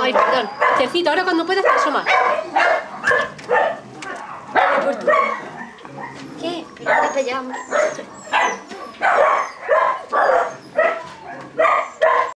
Ay, perdón. Tercito, ahora cuando puedas te asomas. ¿Qué?